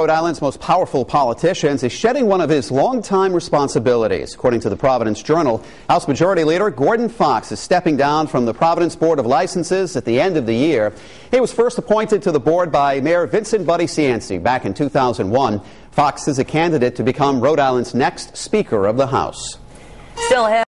Rhode Island's most powerful politicians is shedding one of his longtime responsibilities. According to the Providence Journal, House Majority Leader Gordon Fox is stepping down from the Providence Board of Licenses at the end of the year. He was first appointed to the board by Mayor Vincent Buddy Cianci back in 2001. Fox is a candidate to become Rhode Island's next Speaker of the House. Still ahead.